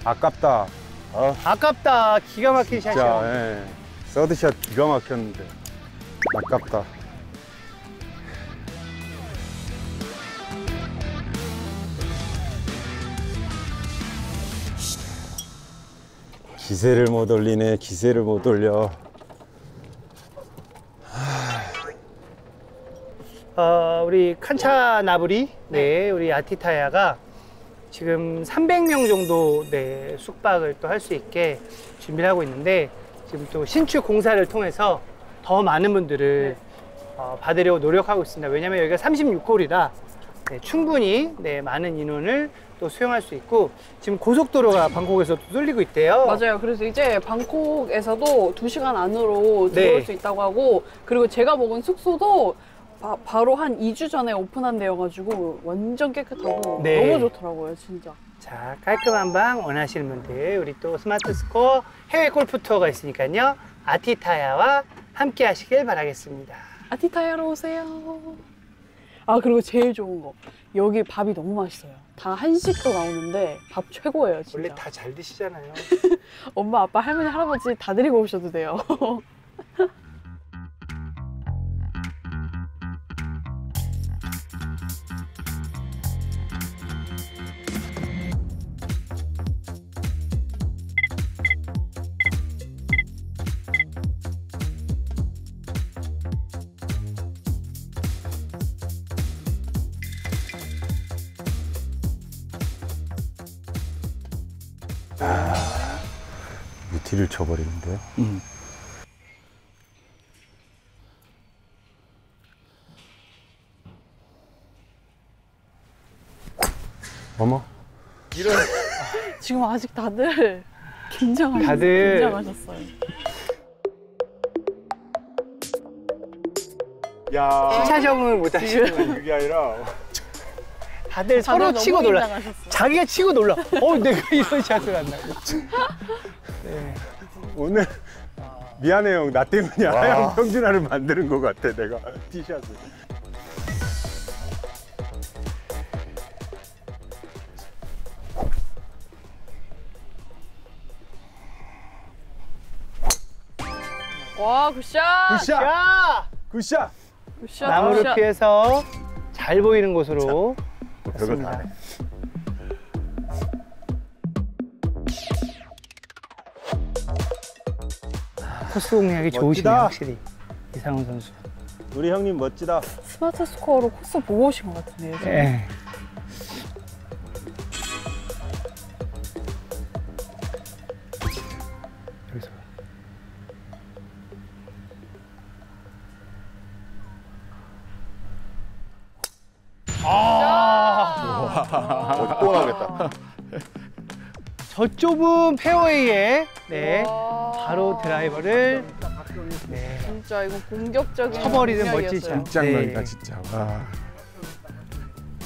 아깝다. 아 아깝다. 기가 막힌 진짜 샷이요. 예. 서드샷 기가 막혔는데 아깝다. 기세를 못 올리네 기세를 못 올려 어, 우리 칸차 나브리, 네, 우리 아티타야가 지금 300명 정도 네, 숙박을 또 할 수 있게 준비를 하고 있는데 지금 또 신축 공사를 통해서 더 많은 분들을 어, 받으려고 노력하고 있습니다. 왜냐하면 여기가 36홀이라 네, 충분히 네, 많은 인원을 또 수용할 수 있고 지금 고속도로가 방콕에서 또 뚫리고 있대요. 맞아요. 그래서 이제 방콕에서도 2시간 안으로 네. 들어올 수 있다고 하고 그리고 제가 묵은 숙소도 바, 로 한 2주 전에 오픈한 데여가지고 완전 깨끗하고 네. 너무 좋더라고요, 진짜. 자, 깔끔한 방 원하시는 분들, 우리 또 스마트 스코어 해외 골프 투어가 있으니까요. 아티타야와 함께 하시길 바라겠습니다. 아티타야로 오세요. 아, 그리고 제일 좋은 거. 여기 밥이 너무 맛있어요. 다 한식도 나오는데 밥 최고예요, 진짜. 원래 다 잘 드시잖아요. 엄마, 아빠, 할머니, 할아버지 다 데리고 오셔도 돼요. 무티를 쳐버리는데요. 어머 지금 아직 다들 긴장하셨어요. 다들- 긴장하셨어요. 야 시차 적응을 못 하시는. 그게 아니라 다들 서로 치고 놀라. 자기가 치고 놀라. 어, 내가 이런 샷을 안 나고. 네. 오늘 미안해 형. 나 때문에 하향 평준화를 만드는 것 같아. 내가 티샷을. 와 굿샷! 굿샷! 굿샷! 굿샷! 굿샷! 나무를 굿샷. 피해서 잘 보이는 곳으로 자. 뭐 별걸 다 맞습니다. 하네. 코스 공략이 좋으시네요. 확실히. 이상훈 선수. 우리 형님 멋지다. 스마트 스코어로 코스 보고 오신 것 같은데요. 지 어, 또 나오겠다. 저 좁은 페어웨이에 네 와. 바로 드라이버를 네, 진짜 이거 공격적인 쳐버리는 멋진. 샷. 네. 진짜. 와.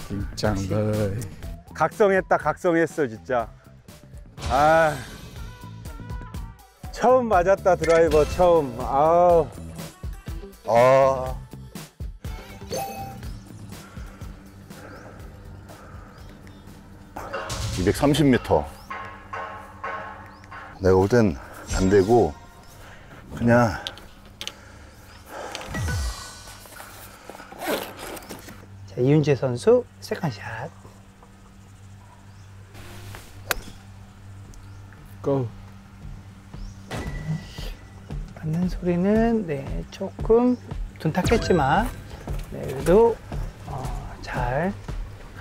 김장거리. 각성했다, 각성했어, 진짜. 아. 처음 맞았다, 드라이버, 처음. 아우. 아. (230m) 내가 볼땐안 되고 그냥 자, 이윤재 선수 세컨샷. 고. 맞는 소리는 네 조금 둔탁했지만 네, 그래도 어, 잘간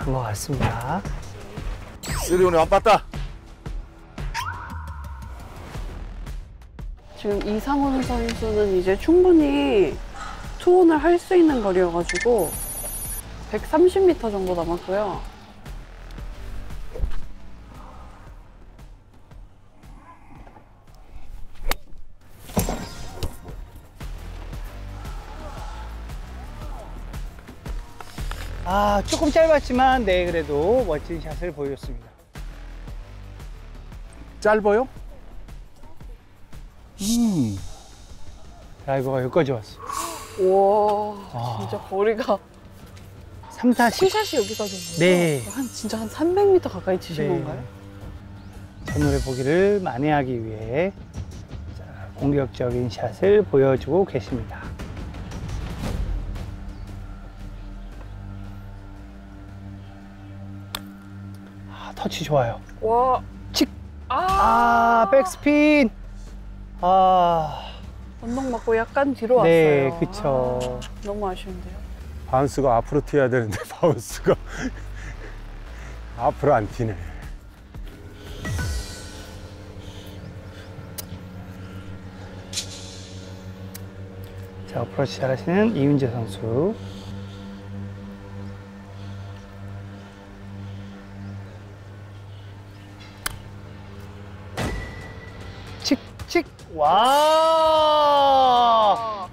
것 같습니다. 쓰리온이 안 봤다 지금 이상훈 선수는 이제 충분히 투혼을 할 수 있는 거리여가지고 130m 정도 남았고요. 아 조금 짧았지만 네 그래도 멋진 샷을 보여줬습니다. 짧아요? 드라이버가 여기까지 왔어. 와 아. 진짜 거리가 3, 40. 티샷이 여기까지? 네. 한 진짜 한 300m 가까이 치신 건가요? 전홀의 보기를 만회하기 위해 자, 공격적인 샷을 보여주고 계십니다. 아, 터치 좋아요. 와. 칙. 아, 아, 백스핀. 아, 언덕 맞고 약간 뒤로 네, 왔어요. 그쵸. 아, 너무 아쉬운데요. 바운스가 앞으로 튀어야 되는데, 바운스가. 앞으로 안 튀네. 자, 어프로치 잘하시는 이운재 선수. 와! 아,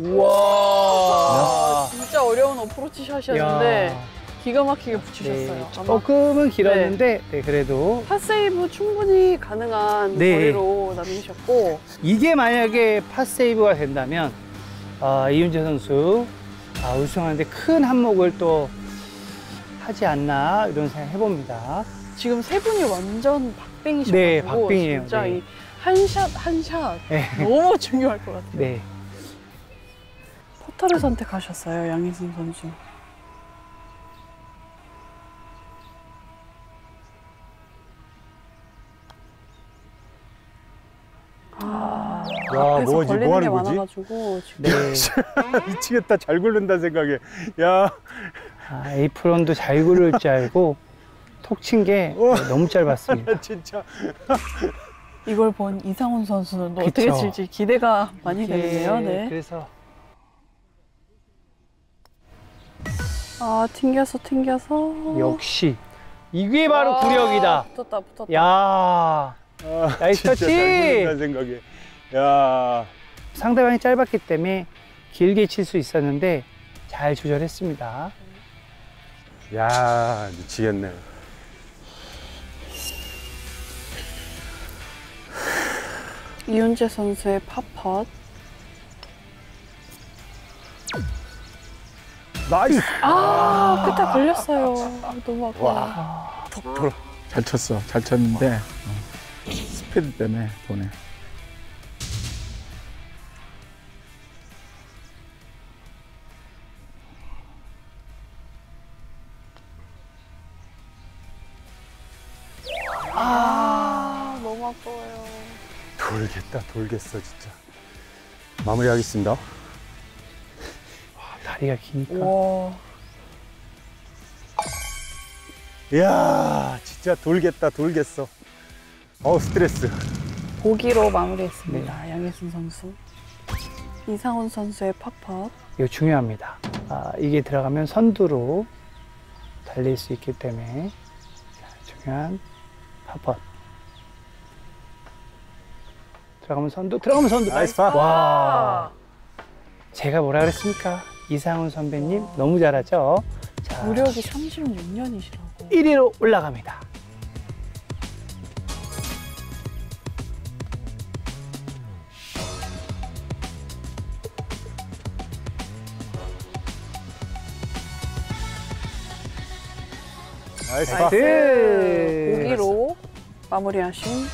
우와! 진짜 어려운 어프로치 샷이었는데 야. 기가 막히게 붙이셨어요. 네, 조금은 길었는데, 네, 그래도 파세이브 충분히 가능한 네. 거리로 남기셨고 이게 만약에 파세이브가 된다면 아, 이윤재 선수 아, 우승하는데 큰 한몫을 또 하지 않나 이런 생각 해봅니다. 지금 세 분이 완전 박빙이셔가지고 네, 박빙이에요. 진짜 네. 이 한 샷 한샷 네. 너무 중요할 것 같아요. 네. 포터를 선택하셨어요, 양희승 선수. 아, 야, 앞에서 뭐지? 걸리는 뭐 게 하는 거지? 많아가지고 지금 네. 미치겠다. 잘 굴른다 생각에. 야, 아, 에이프론도 잘 굴릴 줄 알고 톡 친 게 너무 짧았습니다. 진짜. 이걸 본 이상운 선수는 또 어떻게 그쵸. 칠지 기대가 많이 되는데요. 예, 네. 그래서 아 튕겨서 튕겨서. 역시 이게 바로 와, 구력이다. 붙었다 붙었다. 야 아, nice touch! 생각에. 야. 상대방이 짧았기 때문에 길게 칠 수 있었는데 잘 조절했습니다. 야, 미치겠네. 이운재 선수의 파 putt. Nice. 아, 끝에 걸렸어요. 너무 아파. 턱 돌아 잘 쳤어. 잘 쳤는데 어, 스피드 때문에 보내. 돌겠다, 돌겠어, 진짜. 마무리하겠습니다. 다리가 기니까. 와. 이야, 진짜 돌겠다, 돌겠어. 어우, 스트레스. 보기로 마무리했습니다. 양혜순 선수. 이상훈 선수의 팝업. 이거 중요합니다. 아, 이게 들어가면 선두로 달릴 수 있기 때문에 자, 중요한 파펫. 들어가면 선두, 들어가면 선두. Nice par. 와, 제가 뭐라 그랬습니까? 이상운 선배님 너무 잘하죠? 자, 구력이 36년이시라고. 1위로 올라갑니다. Nice par. 네. 보기로 마무리하신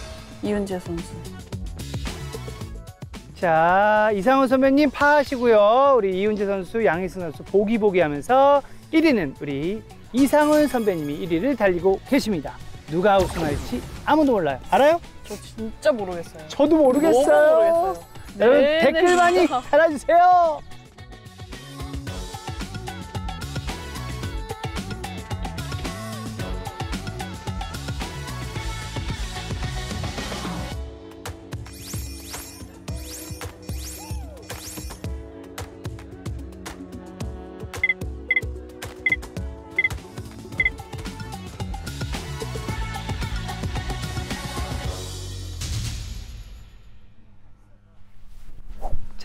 이운재 선수. 자, 이상운 선배님 파하시고요. 우리 이운재 선수, 양희승 선수 보기 보기 하면서 1위는 우리 이상운 선배님이 1위를 달리고 계십니다. 누가 우승할지 아무도 몰라요. 알아요? 저 진짜 모르겠어요. 저도 모르겠어요. 모르겠어요. 여러분 네네, 댓글 많이 진짜. 달아주세요.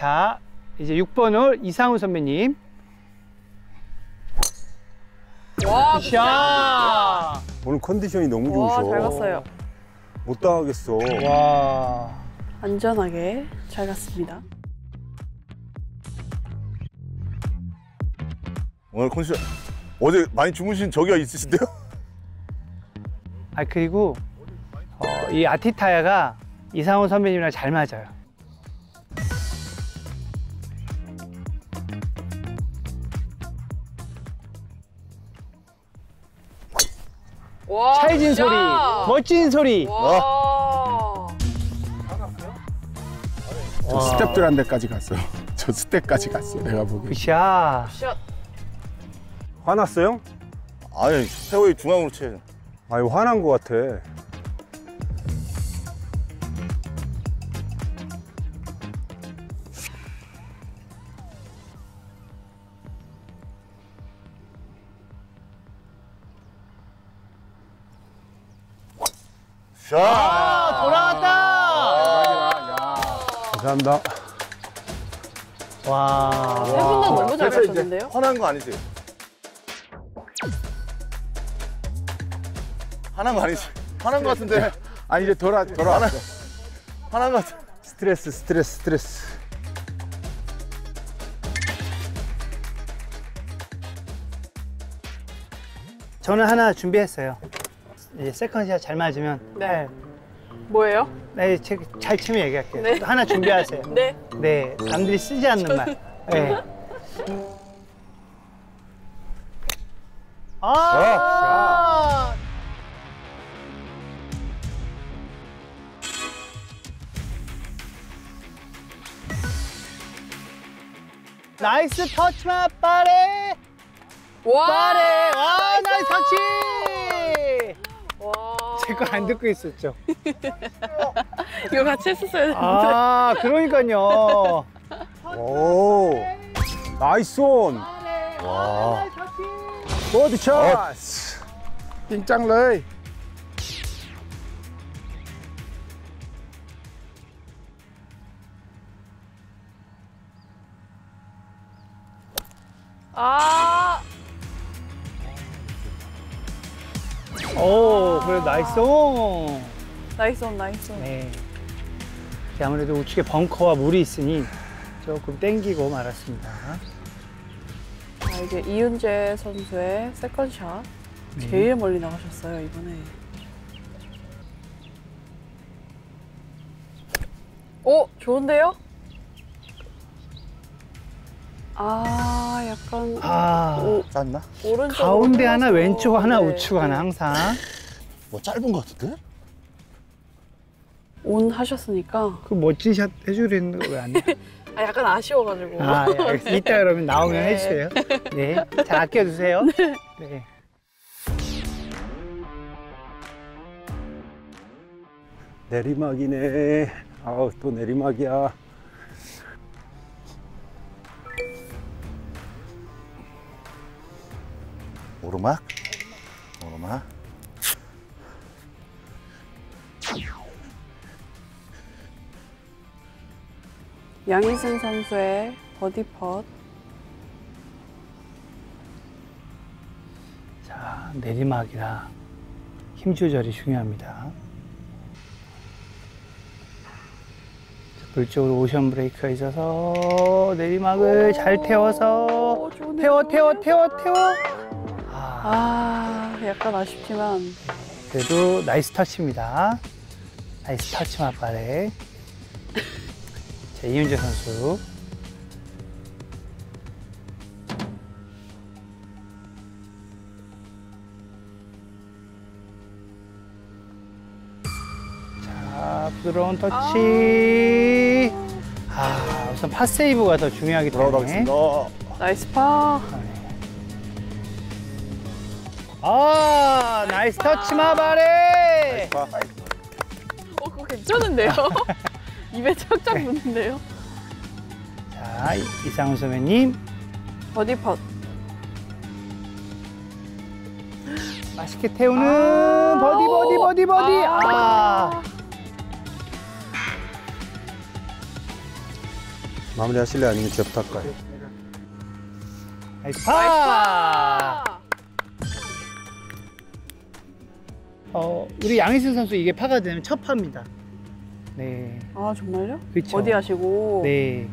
자, 이제 6번 홀 이상훈 선배님. 와, 샤! 오늘 컨디션이 너무 와, 좋으셔. 잘 갔어요. 못 당하겠어. 와. 안전하게 잘 갔습니다. 오늘 컨디션 어제 많이 주무신 저기가 있으신데요? 아, 그리고 어, 이 아티타야가 이상운 선배님이랑 잘 맞아요. 와, 찰진 진짜. 소리, 멋진 소리. 와. 저 스태프들한 데까지 갔어요. 저 스태프까지 갔어. 내가 보기. 굿샷. 샷. 화났어요? 아니 페어웨이 중앙으로 채. 아유, 화난 것 같아. 샷. 아, 돌아왔다. 감사합니다. 와. 세분다 너무 잘 가셨는데요? 화난 거 아니지? 화난 거 아니지? 화난 거 같은데? 아니 이제 돌아 돌아왔어. 화난 거 같아. 스트레스, 스트레스, 스트레스. 저는 하나 준비했어요. 이제 second shot 잘 맞으면 네. 뭐예요? 네, 제- 잘 치면 얘기할게요. 네. 하나 준비하세요. 네. 네, 남들이 쓰지 않는 말. 네. 아! 나이스 터치만 빠레 와. 빠레 와 나이스 터치 와. 제거 안 듣고 있었죠 이거 같이 했었어야 되는데. 아 그러니까요 오, 나이스 온. 와. 버디 찬스. 띵짱 레이. 아. 오 그래 나이스 온. 나이스 온, 나이스 온. 네. 아무래도 우측에 벙커와 물이 있으니 조금 땡기고 말았습니다. 자, 이제 이윤재 선수의 세컨샷. 제일 멀리 나가셨어요, 이번에. 오, 좋은데요? 아, 약간 아 오, 짰나? 오른쪽 가운데 하나 왼쪽 하나 우측 하나 항상. 뭐 짧은 거 같은데? 온 하셨으니까 그 멋진 샷 해주려는 거 왜안 해? 아, 약간 아쉬워가지고. 아, 예. 이따 그러면 나오면 네. 해주세요. 네. 잘 아껴주세요. 네. 내리막이네. 아우 또 내리막이야. 오르막. 오르막. 양희승 선수의 버디 펫. 자, 내리막이라 힘 조절이 중요합니다. 자, 물쪽으로 오션 브레이크가 있어서 내리막을 잘 태워서. 태워, 태워, 태워, 태워. 아, 아, 약간 아쉽지만. 그래도 nice touch입니다. Nice touch 맞바래. 자, 이운재 선수. 자, 부드러운 터치. 아, 우선 파세이브가 더 중요하기 때문에. 돌아가겠습니다. Nice 파. 아, nice touch 마바레. 어, 그거 괜찮은데요? 입에 착착 붙는데요? 자, 이상운 선배님. 버디 펫. 맛있게 태우는 버디 버디 버디 버디 아, 마무리 하실래 아니면 저 부탁할까요? Nice 파 어, 우리 양희승 선수 이게 파가 되면 첫 파입니다 네 아, 정말요? 그쵸. 어디 하시고? 네.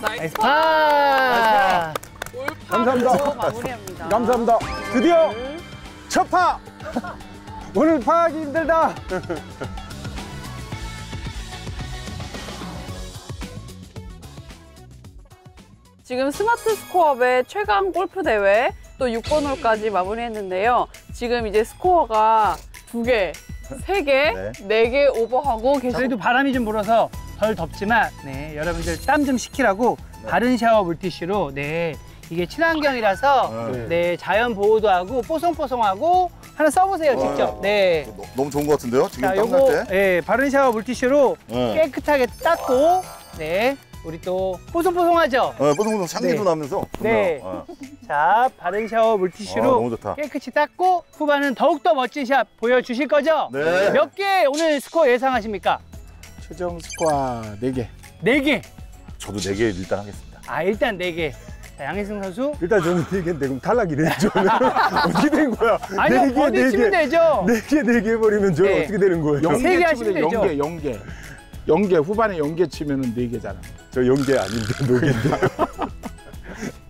Nice 파. 파 감사합니다. 마무리합니다. 감사합니다. 드디어 첫 파. 오늘 파하기 힘들다. 지금 스마트 스코어배 최강 골프 대회 또 6번 홀까지 마무리했는데요. 지금 이제 스코어가 두 개, 세 개, 네. 네개 오버하고 계속 그래도 바람이 좀 불어서 덜 덥지만 네 여러분들 땀 좀 식히라고 바른 샤워 물티슈로 네 이게 친환경이라서 네. 네 자연 보호도 하고 뽀송뽀송하고 하나 써보세요 직접 어. 네. 너- 너무 좋은 것 같은데요? 지금 자, 땀 요거 날 때? 예, 바른 샤워 물티슈로 네. 깨끗하게 닦고 네. 우리 또 뽀송뽀송하죠? 어, 뽀송뽀송 향기도 네. 나면서. 네. 어. 자, 바른 샤워 아, 물티슈로 너무 좋다. 깨끗이 닦고 후반은 더욱더 멋진 샷 보여주실 거죠? 네. 몇 개 오늘 스코어 예상하십니까? 최종 스코어 4개. 네 개. 저도 네 개 일단 하겠습니다. 아, 일단 네 개. 자, 양희승 선수. 일단 저는 네 개인데 그럼 탈락이네. 저는 어떻게 된 거야? 아니요, 네 개, 어디 네 치면 개. 되죠? 네 개, 네개 해버리면 저는 네. 어떻게 되는 거예요? 영- 세개 하시면 되죠. 0개, 0개. 0개, 후반에 0개 치면은 4개잖아. 저 연계 아닌데 노개인데.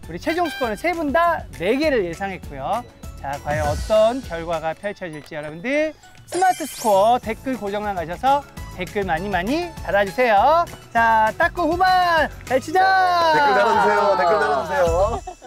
우리 최종 스코어는 세 분 다 네 개를 예상했고요. 자, 과연 어떤 결과가 펼쳐질지 여러분들 스마트 스코어 댓글 고정란 가셔서 댓글 많이 많이 달아주세요. 자, 닦고 후반 잘 치자! 댓글 달아주세요. 댓글 달아주세요.